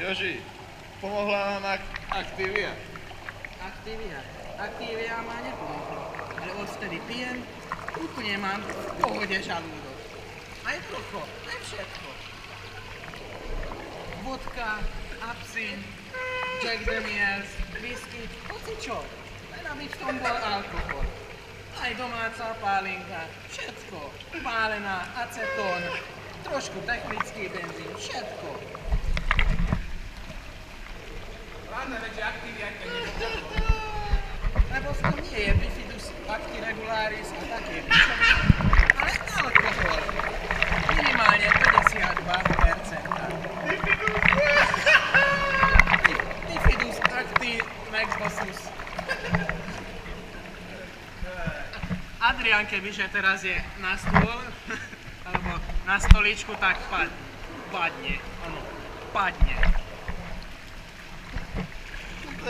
Joži, pomohla nám ak- Activia. Activia. Activia ma nepomohlo, ale odvtedy pijem, úplne mám v pohode žalúdok. Aj trocho, aj všetko. Vodka, absint, Jack Daniels, whisky, hocičo. Len aby v tom bol alkohol. Aj domáca pálinka, všetko. Pálená, acetón, trošku technický benzín, všetko. Áno, veď je Adrian, kebyže teraz je na stôl, alebo na stoličku, tak padne. Padne, áno, padne. To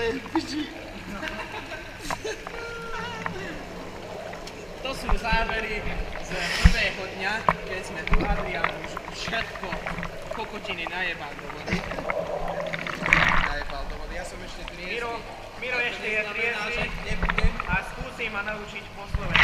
sú zábery z prvého dňa, keď sme tu Adrian už všetko kokotiny najebal do vody. Najebal do vody, ja som ešte triezvy. Miro, Miro ešte je triezvy a skúsi ma naučiť po slovensku.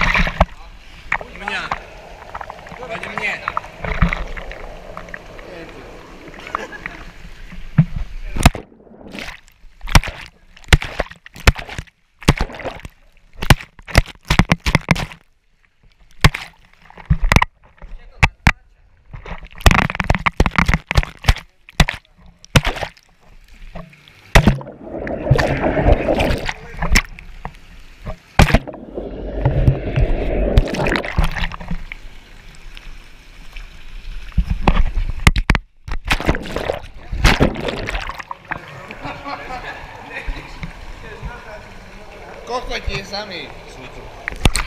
Kokoti sami sú tu.